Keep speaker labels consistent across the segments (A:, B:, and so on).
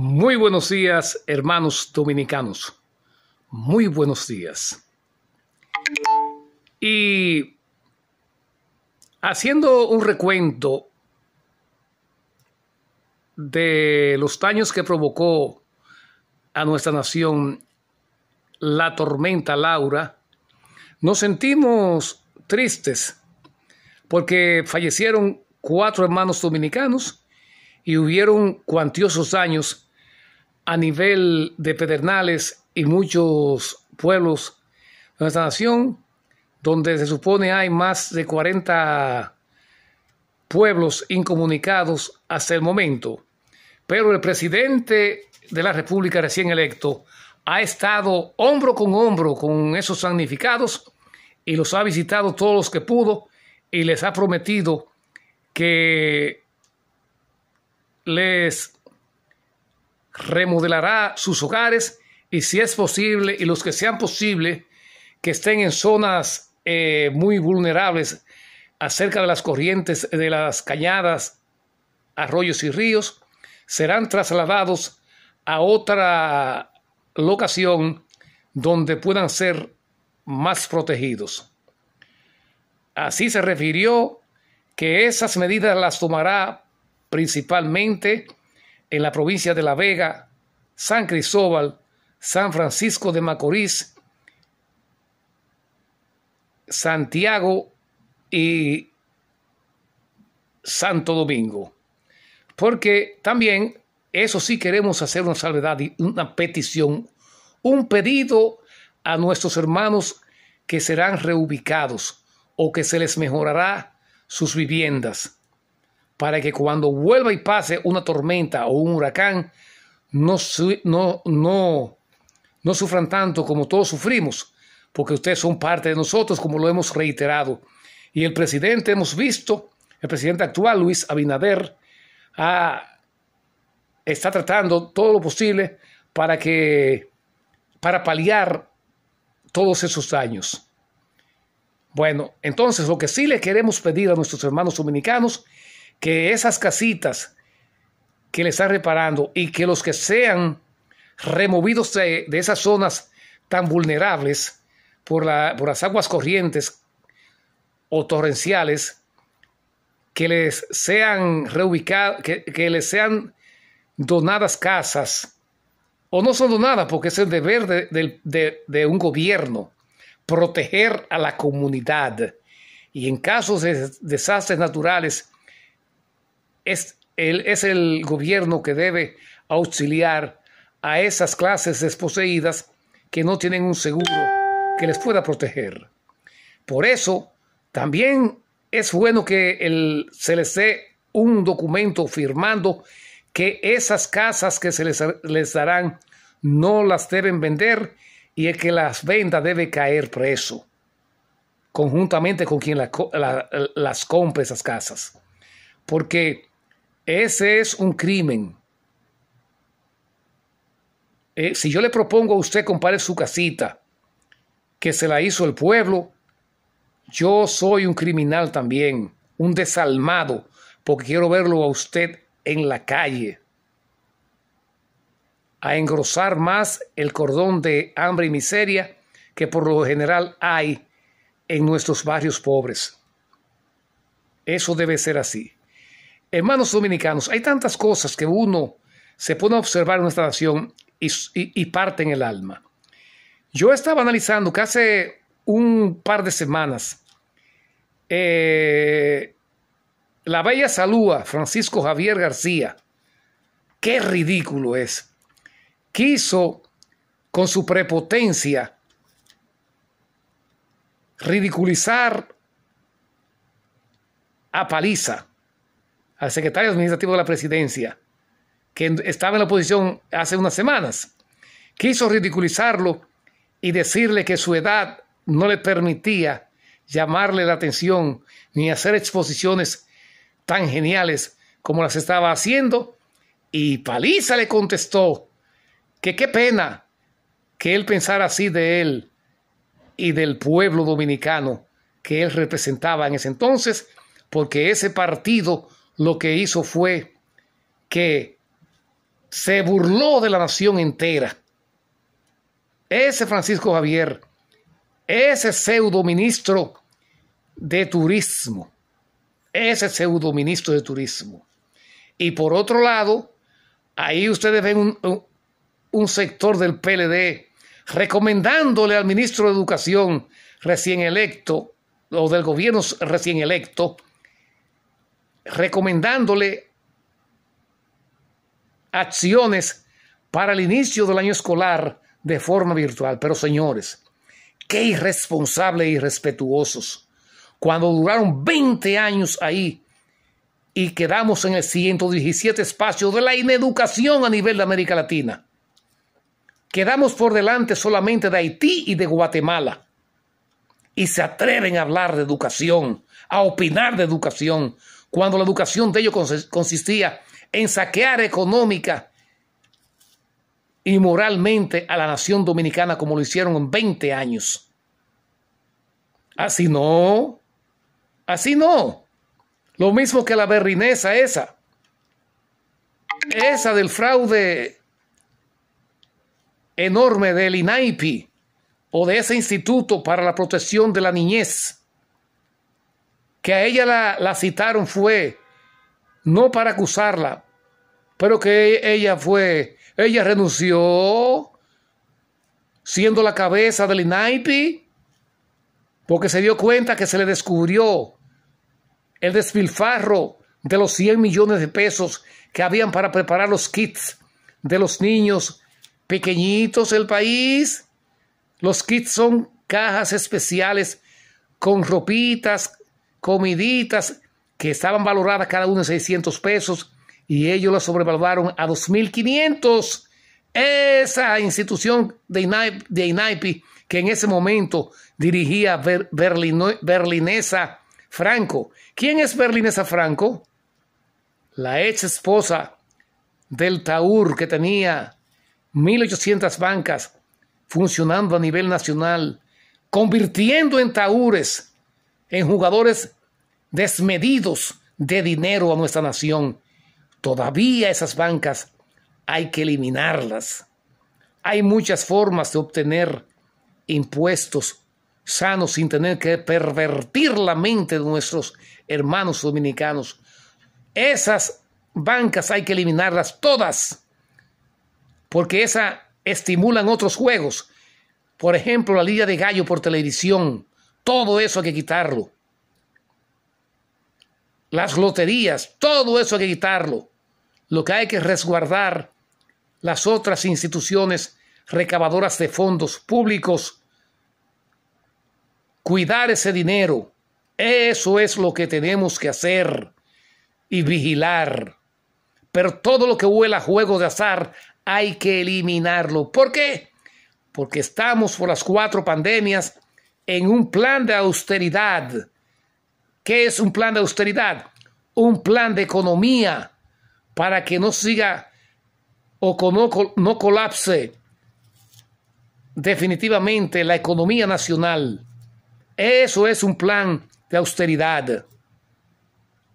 A: Muy buenos días, hermanos dominicanos. Muy buenos días. Y haciendo un recuento de los daños que provocó a nuestra nación la tormenta Laura, nos sentimos tristes porque fallecieron cuatro hermanos dominicanos y hubieron cuantiosos daños a nivel de Pedernales y muchos pueblos de nuestra nación, donde se supone hay más de 40 pueblos incomunicados hasta el momento. Pero el presidente de la República recién electo ha estado hombro con hombro con esos damnificados y los ha visitado todos los que pudo y les ha prometido que les remodelará sus hogares y si es posible, y los que sean posible, que estén en zonas eh, muy vulnerables acerca de las corrientes de las cañadas, arroyos y ríos, serán trasladados a otra locación donde puedan ser más protegidos. Así se refirió que esas medidas las tomará principalmente en la provincia de La Vega, San Cristóbal, San Francisco de Macorís, Santiago y Santo Domingo. Porque también, eso sí queremos hacer una salvedad y una petición, un pedido a nuestros hermanos que serán reubicados o que se les mejorará sus viviendas para que cuando vuelva y pase una tormenta o un huracán, no, no, no, no sufran tanto como todos sufrimos, porque ustedes son parte de nosotros, como lo hemos reiterado. Y el presidente hemos visto, el presidente actual, Luis Abinader, está tratando todo lo posible para que para paliar todos esos daños. Bueno, entonces lo que sí le queremos pedir a nuestros hermanos dominicanos que esas casitas que le están reparando y que los que sean removidos de, esas zonas tan vulnerables por, por las aguas corrientes o torrenciales, que les sean reubicados, que, les sean donadas casas, o no son donadas porque es el deber de, de un gobierno, proteger a la comunidad. Y en casos de desastres naturales, es el, es el gobierno que debe auxiliar a esas clases desposeídas que no tienen un seguro que les pueda proteger. Por eso, también es bueno que el, se les dé un documento firmando que esas casas que se les, les darán no las deben vender y el que las venda debe caer preso, conjuntamente con quien las compre esas casas. Porque ese es un crimen. Eh, si yo le propongo a usted compare su casita, que se la hizo el pueblo, yo soy un criminal también, un desalmado, porque quiero verlo a usted en la calle, a engrosar más el cordón de hambre y miseria que por lo general hay en nuestros barrios pobres. Eso debe ser así. Hermanos dominicanos, hay tantas cosas que uno se pone a observar en nuestra nación y, parte en el alma. Yo estaba analizando que hace un par de semanas eh, la bella salúa Francisco Javier García. Qué ridículo es. Quiso con su prepotencia ridiculizar a Paliza al secretario administrativo de la presidencia, que estaba en la oposición hace unas semanas, quiso ridiculizarlo y decirle que su edad no le permitía llamarle la atención ni hacer exposiciones tan geniales como las estaba haciendo. Y Paliza le contestó que qué pena que él pensara así de él y del pueblo dominicano que él representaba en ese entonces, porque ese partido lo que hizo fue que se burló de la nación entera. Ese Francisco Javier, ese pseudo ministro de turismo, ese pseudo ministro de turismo. Y por otro lado, ahí ustedes ven un, un sector del PLD recomendándole al ministro de Educación recién electo, o del gobierno recién electo, recomendándole acciones para el inicio del año escolar de forma virtual. Pero señores, qué irresponsables e irrespetuosos. Cuando duraron 20 años ahí y quedamos en el 117 espacio de la ineducación a nivel de América Latina. Quedamos por delante solamente de Haití y de Guatemala. Y se atreven a hablar de educación, a opinar de educación, cuando la educación de ellos consistía en saquear económica y moralmente a la nación dominicana como lo hicieron en 20 años. Así no, así no. Lo mismo que la berrinesa esa, esa del fraude enorme del INAIPI o de ese Instituto para la Protección de la Niñez, que a ella la, citaron fue no para acusarla, pero que ella fue, ella renunció siendo la cabeza del INAIPI, porque se dio cuenta que se le descubrió el despilfarro de los 100 millones de pesos que habían para preparar los kits de los niños pequeñitos del país. Los kits son cajas especiales con ropitas, comiditas, que estaban valoradas cada uno en 600 pesos y ellos lo sobrevaluaron a 2.500. Esa institución de INAIPI, que en ese momento dirigía Berlinesa Franco. ¿Quién es Berlinesa Franco? La ex esposa del Taur que tenía 1.800 bancas funcionando a nivel nacional, convirtiendo en Taúres, en jugadores desmedidos de dinero a nuestra nación. Todavía esas bancas hay que eliminarlas. Hay muchas formas de obtener impuestos sanos sin tener que pervertir la mente de nuestros hermanos dominicanos. Esas bancas hay que eliminarlas todas porque esa estimulan otros juegos. Por ejemplo, la Liga de Gallo por televisión. Todo eso hay que quitarlo. Las loterías, todo eso hay que quitarlo. Lo que hay que resguardar las otras instituciones recabadoras de fondos públicos. Cuidar ese dinero. Eso es lo que tenemos que hacer y vigilar. Pero todo lo que huela a juego de azar hay que eliminarlo. ¿Por qué? Porque estamos por las cuatro pandemias en un plan de austeridad. ¿Qué es un plan de austeridad? Un plan de economía para que no siga o no, no colapse definitivamente la economía nacional. Eso es un plan de austeridad.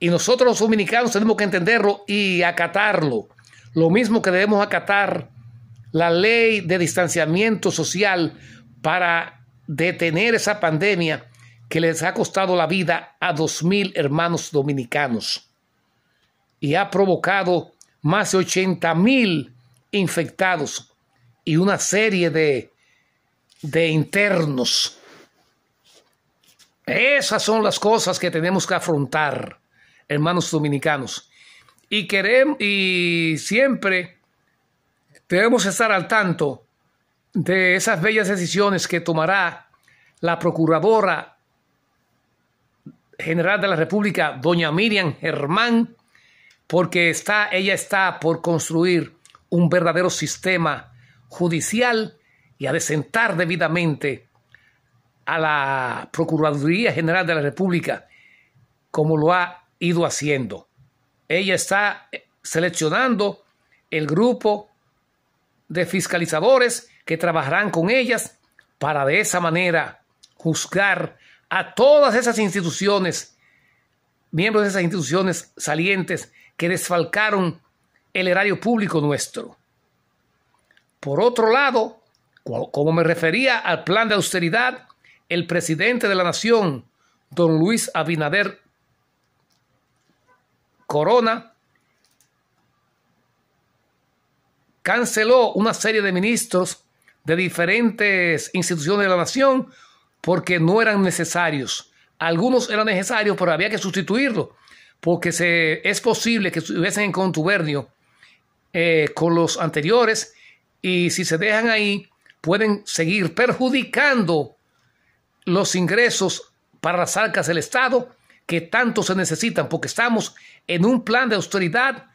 A: Y nosotros los dominicanos tenemos que entenderlo y acatarlo. Lo mismo que debemos acatar la ley de distanciamiento social para detener esa pandemia que les ha costado la vida a dos mil hermanos dominicanos y ha provocado más de 80 mil infectados y una serie de, de internos. Esas son las cosas que tenemos que afrontar, hermanos dominicanos y queremos y siempre debemos estar al tanto de esas bellas decisiones que tomará la procuradora general de la República, doña Miriam Germán, porque está, ella está por construir un verdadero sistema judicial y a desentar debidamente a la Procuraduría General de la República, como lo ha ido haciendo. Ella está eh, seleccionando el grupo de fiscalizadores que trabajarán con ellas para de esa manera juzgar a todas esas instituciones, miembros de esas instituciones salientes que desfalcaron el erario público nuestro. Por otro lado, como me refería al plan de austeridad, el presidente de la nación, don Luis Abinader Corona, canceló una serie de ministros de diferentes instituciones de la nación porque no eran necesarios. Algunos eran necesarios, pero había que sustituirlos, porque se, es posible que estuviesen en contubernio eh, con los anteriores y si se dejan ahí pueden seguir perjudicando los ingresos para las arcas del Estado que tanto se necesitan, porque estamos en un plan de austeridad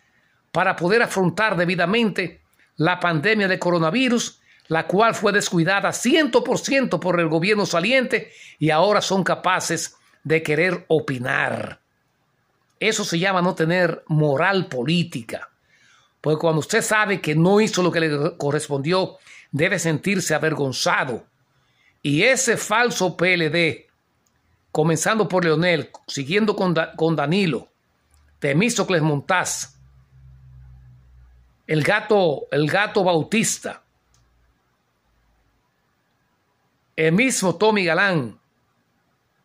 A: para poder afrontar debidamente la pandemia de coronavirus, la cual fue descuidada 100% por el gobierno saliente y ahora son capaces de querer opinar. Eso se llama no tener moral política. Porque cuando usted sabe que no hizo lo que le correspondió, debe sentirse avergonzado. Y ese falso PLD, comenzando por Leonel, siguiendo con, con Danilo, Temístocles Montaz, el gato, el gato Bautista, el mismo Tommy Galán,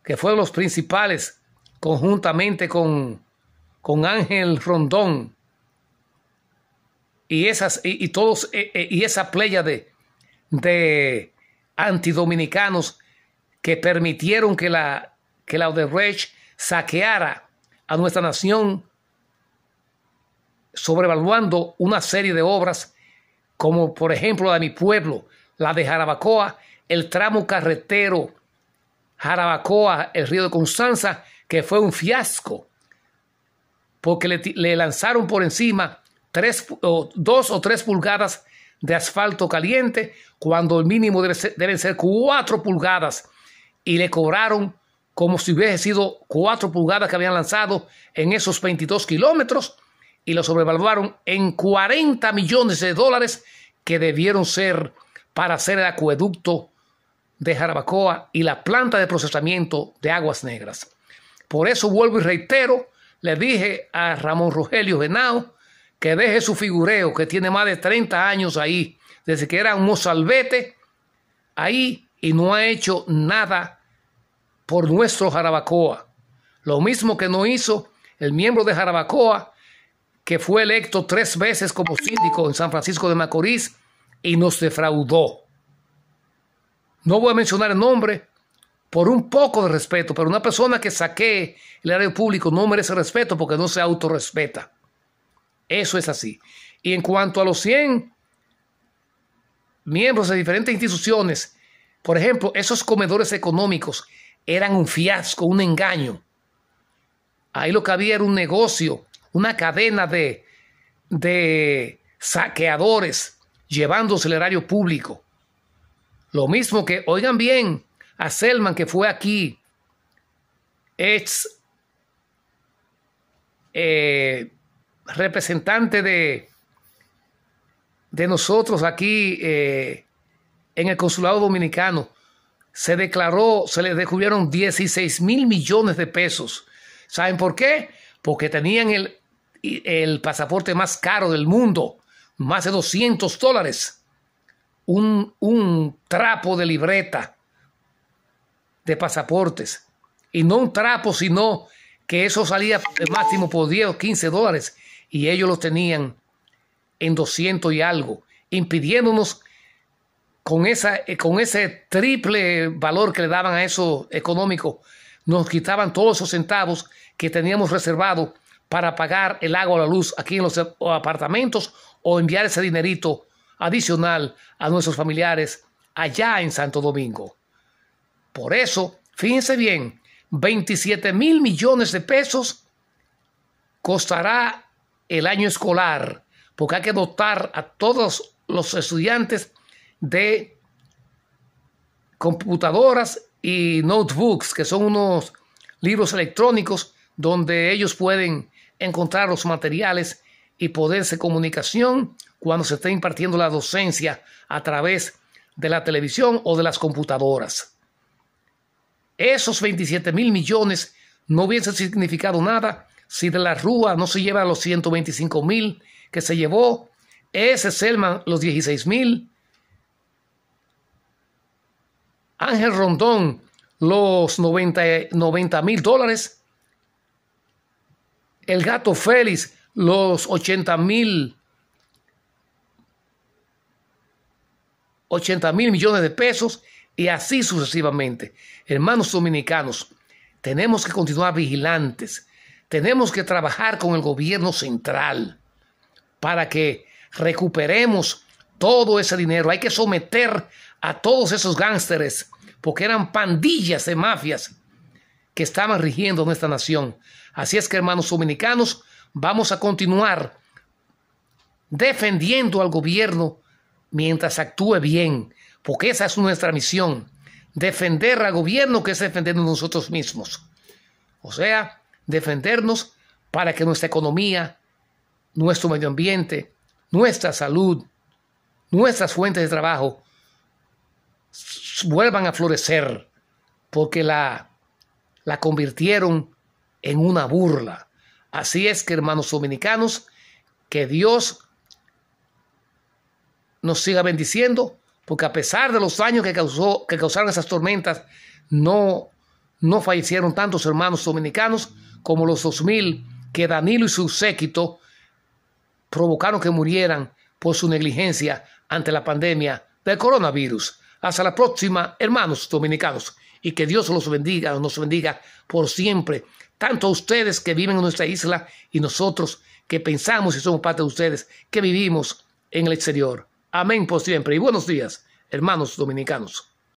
A: que fue los principales, conjuntamente con, con Ángel Rondón, y, esas, y, todos, e, e, y esa playa de, de antidominicanos que permitieron que la, que la Odebrecht saqueara a nuestra nación sobrevaluando una serie de obras, como por ejemplo la de mi pueblo, la de Jarabacoa, el tramo carretero Jarabacoa, el río de Constanza, que fue un fiasco, porque le, lanzaron por encima tres, o, dos o tres pulgadas de asfalto caliente, cuando el mínimo debe deben ser cuatro pulgadas, y le cobraron como si hubiese sido cuatro pulgadas que habían lanzado en esos 22 kilómetros, y lo sobrevaluaron en 40 millones de dólares que debieron ser para hacer el acueducto de Jarabacoa y la planta de procesamiento de aguas negras. Por eso vuelvo y reitero, le dije a Ramón Rogelio Genao que deje su figureo, que tiene más de 30 años ahí, desde que era un mozalbete ahí y no ha hecho nada por nuestro Jarabacoa. Lo mismo que no hizo el miembro de Jarabacoa que fue electo tres veces como síndico en San Francisco de Macorís y nos defraudó. No voy a mencionar el nombre por un poco de respeto, pero una persona que saque el área público no merece respeto porque no se autorrespeta. Eso es así. Y en cuanto a los 100 miembros de diferentes instituciones, por ejemplo, esos comedores económicos eran un fiasco, un engaño. Ahí lo que había era un negocio una cadena de, de saqueadores llevándose el erario público. Lo mismo que, oigan bien, a Selman que fue aquí, ex eh, representante de, de nosotros aquí eh, en el consulado dominicano, se declaró, se le descubrieron 16 mil millones de pesos. ¿Saben por qué? Porque tenían el el pasaporte más caro del mundo, más de 200 dólares, un, un trapo de libreta de pasaportes. Y no un trapo, sino que eso salía máximo por 10 o 15 dólares y ellos lo tenían en 200 y algo, impidiéndonos con, esa, con ese triple valor que le daban a eso económico, nos quitaban todos esos centavos que teníamos reservados para pagar el agua o la luz aquí en los apartamentos o enviar ese dinerito adicional a nuestros familiares allá en Santo Domingo. Por eso, fíjense bien, 27 mil millones de pesos costará el año escolar, porque hay que dotar a todos los estudiantes de computadoras y notebooks, que son unos libros electrónicos donde ellos pueden encontrar los materiales y poderse comunicación cuando se está impartiendo la docencia a través de la televisión o de las computadoras. Esos 27 mil millones no hubiesen significado nada si de la Rúa no se lleva los 125 mil que se llevó ese Selman los 16 mil. Ángel Rondón los 90 mil dólares. El gato Félix los 80 mil 80 mil millones de pesos y así sucesivamente. Hermanos dominicanos, tenemos que continuar vigilantes, tenemos que trabajar con el gobierno central para que recuperemos todo ese dinero. Hay que someter a todos esos gánsteres, porque eran pandillas de mafias que estaban rigiendo nuestra nación. Así es que, hermanos dominicanos, vamos a continuar defendiendo al gobierno mientras actúe bien, porque esa es nuestra misión, defender al gobierno que es defendernos nosotros mismos. O sea, defendernos para que nuestra economía, nuestro medio ambiente, nuestra salud, nuestras fuentes de trabajo vuelvan a florecer, porque la, la convirtieron en una burla. Así es que, hermanos dominicanos, que Dios nos siga bendiciendo, porque a pesar de los daños que, causó, que causaron esas tormentas, no, no fallecieron tantos hermanos dominicanos como los 2000 que Danilo y su séquito provocaron que murieran por su negligencia ante la pandemia del coronavirus. Hasta la próxima, hermanos dominicanos, y que Dios los bendiga, nos bendiga por siempre, tanto a ustedes que viven en nuestra isla y nosotros que pensamos y somos parte de ustedes que vivimos en el exterior. Amén por siempre y buenos días, hermanos dominicanos.